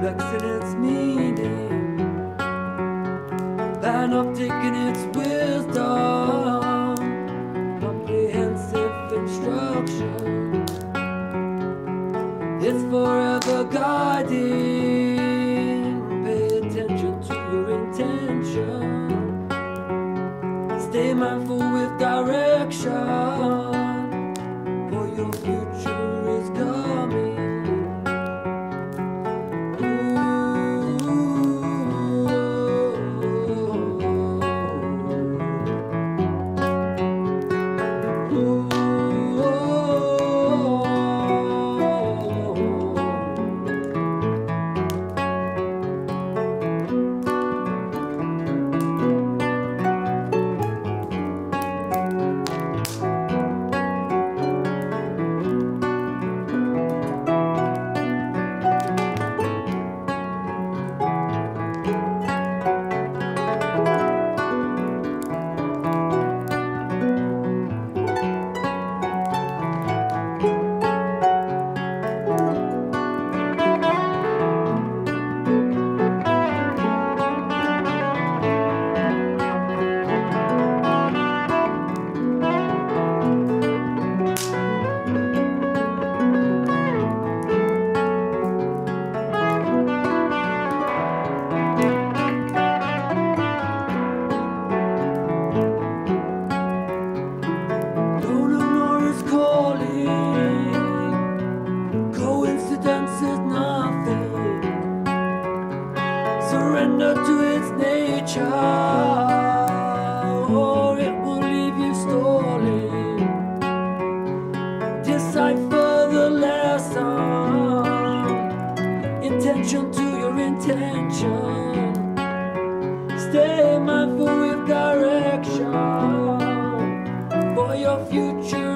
complex in its meaning panoptic in its wisdom. Comprehensive instruction it's forever guiding. Pay attention to your intention. Stay mindful with direction. Decipher the lesson. Intention to your intention. Stay mindful with direction for your future